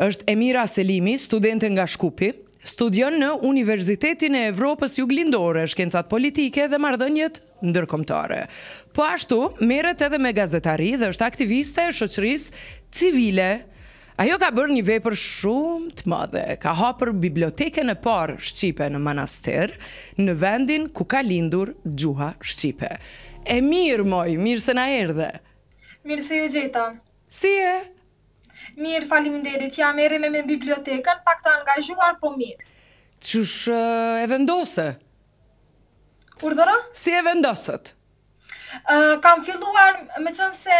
Është Emira Selimi, studente nga Shkupi. Studion në Universitetin e Evropës Juglindore, Shkencat Politike dhe Marrëdhëniet Ndërkombëtare. Po ashtu, merret edhe me gazetari dhe është aktiviste e shoqërisë civile. Ajo ka bërë një vepër shumë të madhe, ka hapur bibliotekën e parë shqipe në Manastir, në vendin ku ka lindur gjuha shqipe. Emira moj, mirë se na erdhe! Mirë se ju gjeta! Si je? Mirë faliminderit ja merremi me bibliotekën pak të angazhuar po mirë. Qysh e vendose? Urdhëro? Si e vendosët? Kam filluar, meqënëse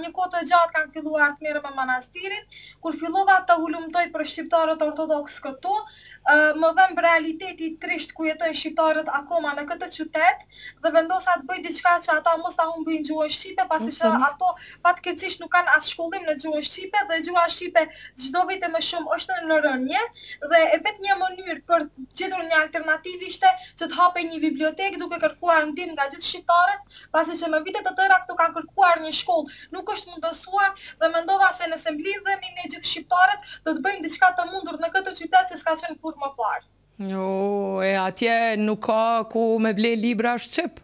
një kohë të gjatë kam filluar të merrem me Manastirin, kur fillova të hulumtoj për shqiptarët ortodoksë këtu, më dhemb realiteti i trisht ku jetojnë shqiptarët akoma në këtë qytet, dhe vendosa të bëj diçka që ata mos ta humbin gjuhën shqipe, pasi që ato fatkeqësisht nuk kanë as shkollim në gjuhën shqipe dhe gjuha shqipe çdo vit e më shumë është në rënie dhe e vetmja mënyrë për të gjetur një alternativë ishte që të hapej një bibliotekë duke kërkuar ndihmë nga gjithë shqiptarët, pasi që me vite të tëra këtu kanë kërkuar një shkollë, nuk është mundësuar dhe mendova se nëse mblidhemi ne gjithë shqiptarët do të bëjmë diçka të mundur në këtë qytet që s'ka qenë kurrë më parë. Ooh, e atje nuk ka ku me ble libra shqip?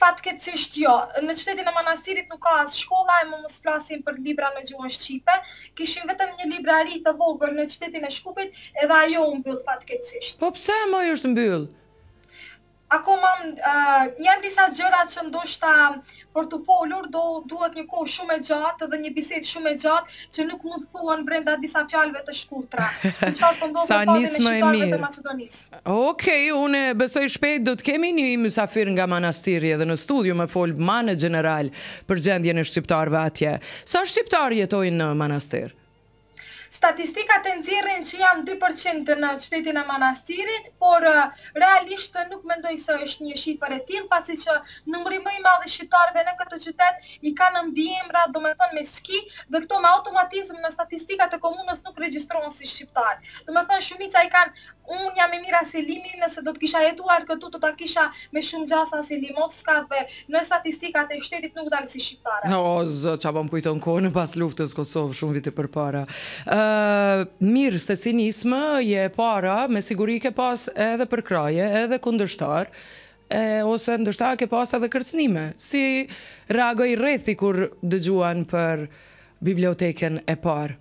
Fatkeqësisht jo. Në qytetin e Manastirit nuk ka as shkolla e më mos flasim për libra në gjuhën shqipe. Kishim vetëm një librari të vogël në qytetin e Shkupit, edhe ajo u mbyll fatkeqësisht. Po pse moj është mbyll? Akoma janë disa gjëra që ndoshta për t'u folur do duhet një kohë shumë e gjatë dhe një bisedë shumë e gjatë që nuk mund të thuhen brenda disa fjalëve të shkurtra. Se çfarë po ndodh me shqiptarët e Maqedonisë. Okej, unë besoj shpejt do të kemi një mysafir nga Manastiri edhe në studio me fol ma në gjeneral për gjendjen e shqiptarëve atje. Sa shqiptarë jetojnë në Manastir? Statistikat e nxjerrin që janë dy për qind në qytetin e Manastirit, por realisht nuk mendoj se është një shifër e tillë, pasi që numri më i madh i shqiptarëve në këtë qytet i kanë mbiemrat, domethënë me ski, dhe këto me automatizëm në statistikat e komunës nuk regjistrohen si shqiptarë. Domethënë shumica i kanë Unë jam Emira Selimi nëse do të kisha jetuar këtu do ta kisha me shumë gjasa Selimovska dhe në statistikat e shtetit nuk dal si shqiptare. O zot ça po më kujton kohën e pas luftës Kosovë shumë vite përpara. Ëë mirë se si nis më je e para me siguri ke pas edhe përkraje edhe kundërshtar e ose ndoshta ke pas edhe kërcënime. Si reagoi rrethi kur dëgjuan për bibliotekën e parë?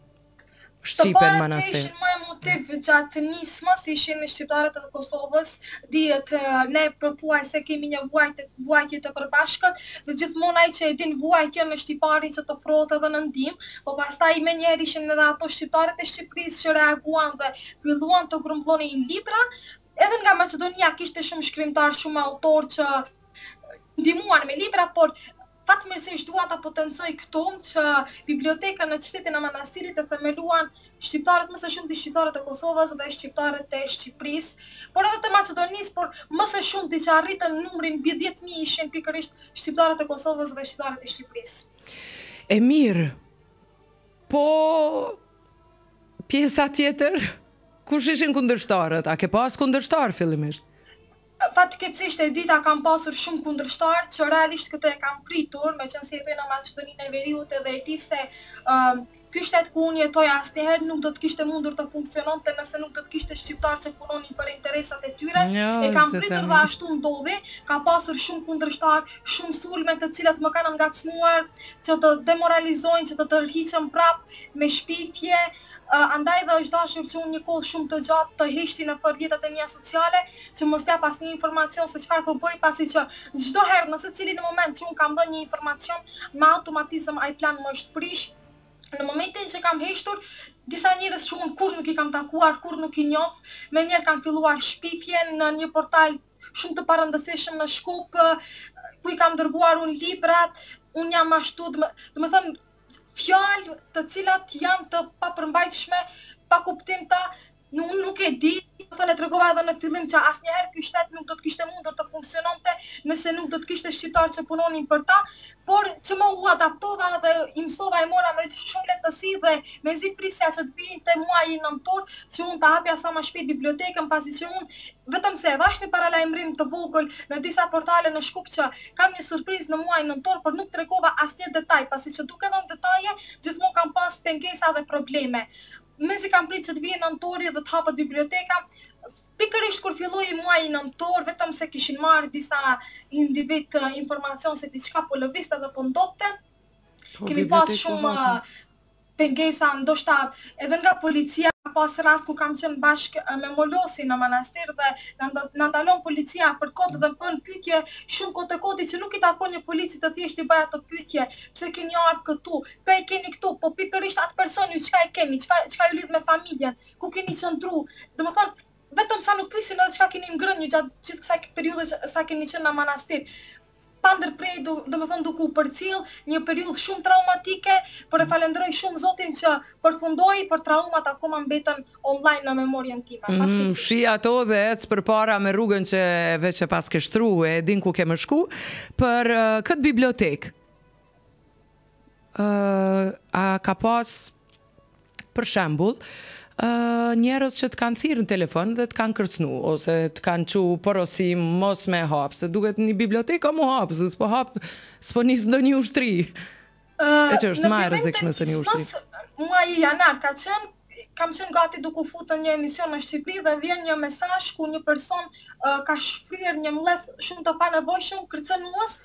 shqipen manastir. Motiv gjatë nismës ishin shqiptarët e Kosovës, dihet ne pothuajse kemi një vuajtje të përbashkët dhe gjithmonë ai që e din vuajtjen është i pari që të ofrohet edhe në ndihmë, po pastaj menjëherë ishin edhe ato shqiptarët e Shqipërisë që reaguan dhe filluan të grumbullonin libra, edhe nga Maqedonia kishte shumë shkrimtarë, shumë autorë që ndihmuan me libra, por Fatmirësisht dua ta potencoj këtu që bibliotekën në qytetin e Manastirit e themeluan shqiptarët më së shumti shqiptarët e Kosovës dhe shqiptarët e Shqipërisë, por edhe të Maqedonisë, por më së shumti që arritën numrin mbi dhjetë mijë ishin pikërisht shqiptarët e Kosovës dhe shqiptarët e Shqipërisë. E mirë. Po pjesa tjetër? Kush ishin kundërshtarët? A ke pas kundërshtarë fillimisht? Fatkeqësisht e dita kam pasur shumë kundërshtarë që realisht këtë e kam pritur, meqenëse jetoj në Maqedoninë e Veriut edhe e di se ky shtet ku unë jetoj asnjëherë nuk do të kishte mundur të funksiononte nëse nuk do të kishte shqiptarë që punonin për interesat e tyre, e kam pritur dhe ashtu ndodhi, ka pasur shumë kundërshtarë, shumë sulme të cilat më kanë ngacmuar që të demoralizojnë, që të tërhiqen prapë me shpifje, Andaj dhe është dashur që unë një kohë shumë të gjatë të heshti nëpër rrjetet e mia sociale, që mos të jap asnjë informacion se çfarë po bëj, pasi që çdo herë në secilin moment që unë kam dhënë një informacion, me automatizëm ai plan më është prish, në momentin që kam heshtur disa njerëz që unë kurrë nuk i kam takuar, kurrë nuk i njoh, menjëherë kanë filluar shpifjen në një portal shumë të parëndësishëm në Shkup, ku i kam dërguar unë librat, unë jam ashtu, domethënë, fjalë të cilat janë të papërmbajtshme, pakuptimta, unë nuk e di, domethënë e tregova edhe në fillim që asnjëherë ky shtet nuk do të kishte mundur të funksiononte nëse nuk do të kishte shqiptarë që punonin për ta, por që më u adaptova dhe i mësova e mora me shumë lehtësi dhe mezi prisja që të vinte muaji nëntor që unë ta hapja sa më shpejt bibliotekën, pasi që unë Vetëm se e dhashë një paralajmërim të vogël në disa portale në Shkup që kam një surprizë në muajin nëntor, por nuk tregova asnjë detaj, pasi që duke dhënë detaje, gjithmonë kam pas pengesa dhe probleme. Mezi kam prit që të vijë nëntori dhe të hapet biblioteka, pikërisht kur filloi muaji nëntor, vetëm se kishin marrë disa individë informacion se diçka po lëvizte dhe po ndodhte. Kemi pas shumë pengesa ndoshta edhe nga policia ka pas rast ku kam qenë bashkë me Molosin në Manastir dhe na ndalon policia për kot dhe bën pyetje shumë kot e koti që nuk i takon një polici të thjeshtë t'i bëjë ato pyetje pse keni ardhë këtu kë e keni këtu po pikërisht atë person ju çka e keni çka ju lidh me familjen ku keni qëndru domethënë vetëm sa nuk pyesin edhe çka keni ngrënë ju gjatë gjithë kësaj periudhe sa keni qenë në Manastir pa ndërprerje, domethënë duke u përcjellë një periudhë shumë traumatike, por e falënderoj shumë Zotin që përfundoi, por traumat akoma mbetën online në memorien time. Mm, fshi ato dhe ec përpara me rrugën që veç e paske shtru, e din ku ke me shku, por uh, këtë bibliotekë. Uh, a ka pas Për shembull, njerëz që të kanë thirrë në telefon dhe të kanë kërcënu, ose të kanë çu porosi mos me e hap, se duket një bibliotekë me u hap, se s'po hap, s'po nis ndonjë ushtri. Uh, e që është ma e rëzikshme se një ushtri. Muaji janar ka qenë kam qenë gati duke u futur në një emision në Shqipëri dhe vjen një mesazh ku një person uh, ka shfryrë një mllef shumë të panevojshëm kërcënues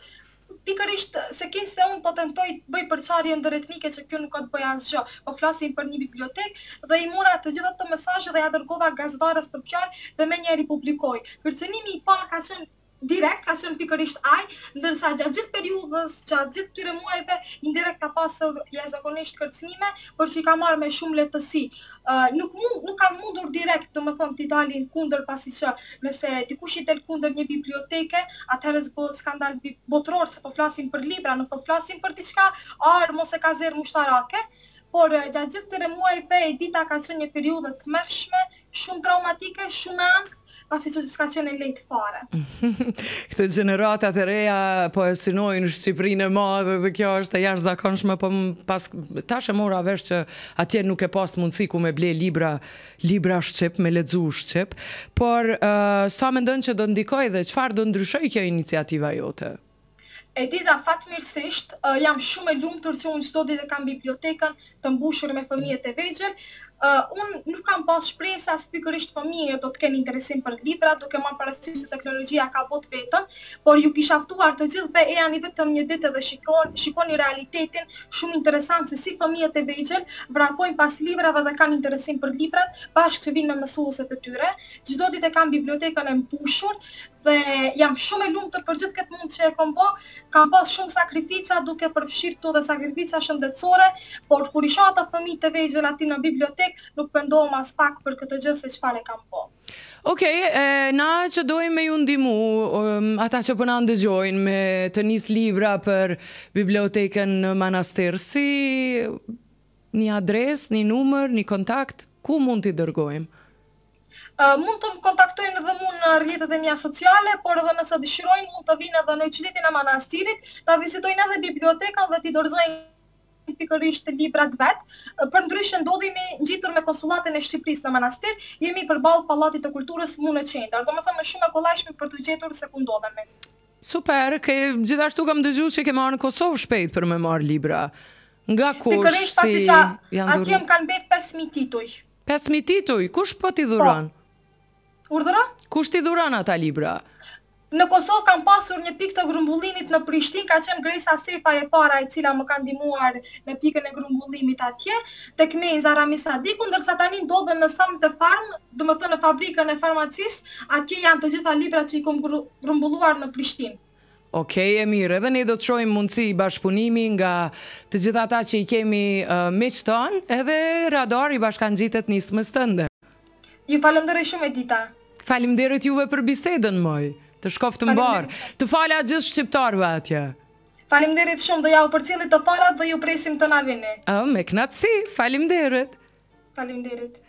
pikërisht se kinse unë po tentoj të bëj përçarje ndëretnike që kjo nuk ka të bëjë asgjë po flasim për një bibliotekë dhe i mora të gjitha këto mesazhe dhe ia dërgova gazetarës në fjalë dhe menjëherë i publikoi kërcënimi i parë ka qenë direkt ka qenë pikërisht ai ndërsa gjatë gjithë periudhës gjatë gjithë këtyre muajve indirekt ka pasur jashtëzakonisht kërcënime por që i kam marrë me shumë lehtësi nuk mund nuk kanë mundur direkt domethënë t'i dalin kundër pasi që nëse dikush i del kundër një biblioteke atëherë bohet skandal botëror se po flasim për libra nuk po flasim për diçka armë ose kazermë ushtarake por gjatë gjithë këtyre muajve Edita ka qenë një periudhë e tmerrshme shumë traumatike shumë ankth pasi që s'ka qenë e lehtë fare. Këto gjeneratat e reja po e synojnë Shqipërinë e madhe dhe kjo është e jashtëzakonshme, po bash tash e mora vesh që atje nuk ke pas mundësi ku me ble libra, libra shqip, me lexu shqip, por uh, sa mendon që do ndikojë dhe çfarë do ndryshojë kjo iniciativa jote? Edita, fatmirësisht, jam shumë e lumtur që unë çdo ditë e kam bibliotekën të mbushur me fëmijët e vegjël. Unë nuk kam pas shpresa se pikërisht fëmijët do të kenë interesim për librat, duke marrë parasysh se teknologjia ka bo t'veten, por ju kisha ftuar të gjithëve, ejani vetëm një ditë dhe shikoni realitetin shumë interesant se si fëmijët e vegjël vrapojnë pas librave dhe kanë interesim për librat, bashkë që vijnë me mësueset e tyre. Çdo ditë e kam bibliotekën e mbushur dhe jam shumë e lumtur për gjithë këtë mund që e kom bë, kam pas shumë sakrifica duke përfshirë këtu dhe sakrifica shëndetësore, por kur i shoh ata fëmijë të vegjël aty në bibliotekë, nuk pendohem aspak për këtë gjë se çfarë e kam bë. Okej, na që dojmë me ju ndihmu, um, ata që po na ndëgjojnë me të nis libra për bibliotekën në Manastir, si një adresë, një numër, një kontakt, ku mund t'i dërgojmë? Mund të më kontaktojnë edhe mua në rrjetet e mia sociale, por edhe nëse dëshirojnë mund të vinë edhe në qytetin e Manastirit, ta vizitojnë edhe bibliotekën dhe t'i dorëzojnë pikërisht librat vetë. Përndryshe ndodhemi ngjitur me Konsullatën e Shqipërisë në Manastir, jemi përballë Pallatit të Kulturës mu në qendër, domethënë është shumë e kollajshme për t'u gjetur se ku ndodhemi. Super, ke gjithashtu kam dëgju që ke me ardhë në Kosovë shpejt për me marrë libra. Nga kush, si, janë dhur... Pikërisht pasi që më kanë mbet pesë mijë tituj. Pesë mijë tituj, kush po t'i dhuron? Urdhëro? Kush t'i dhuron ata libra? Në Kosovë kam pasur një pikë të grumbullimit në Prishtinë, ka qenë Gresa Sefaj e para e cila më ka ndihmuar në pikën e grumbullimit atje, tek Menza Ramiz Sadiku, ndërsa tani ndodhen në Santefarm, domethënë në fabrikën e farmacisë, atje janë të gjitha librat që i kam grumbulluar në Prishtinë. Ok e mirë edhe ne do të shohim mundësi bashkëpunimi nga të gjithë ata që i kemi miq tonë edhe radar i bashkangjitet nismës tënde. Ju falënderoj shumë Edita. Faleminderit juve për bisedën moj. Të shkoftë mbarë. Të fala gjithë shqiptarëve atje. Faleminderit shumë, do ja u përcjell të falat dhe ju presim të na vini. Ëh, me kënaqësi. Faleminderit. Faleminderit.